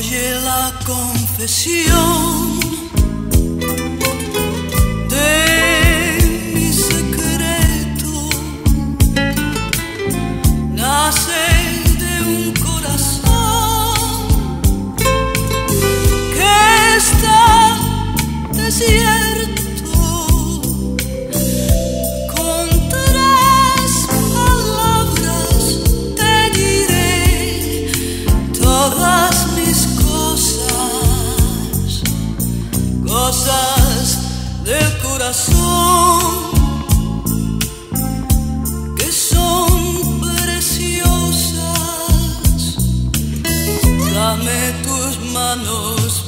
Oye la confesión. que son preciosas. Dame tus manos.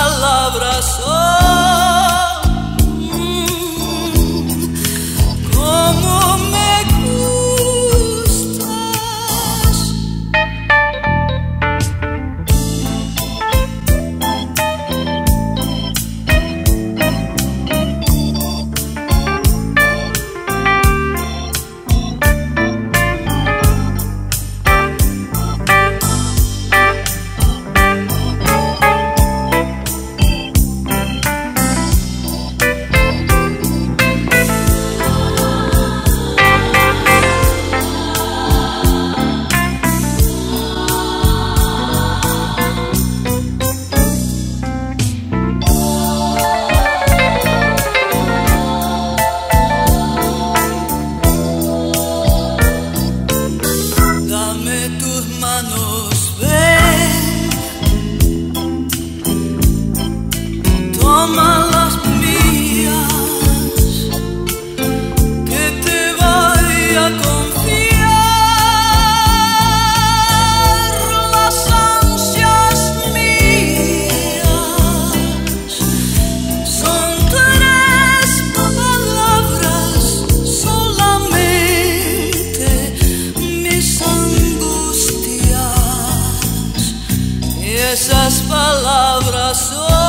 palavra só. essas palavras só.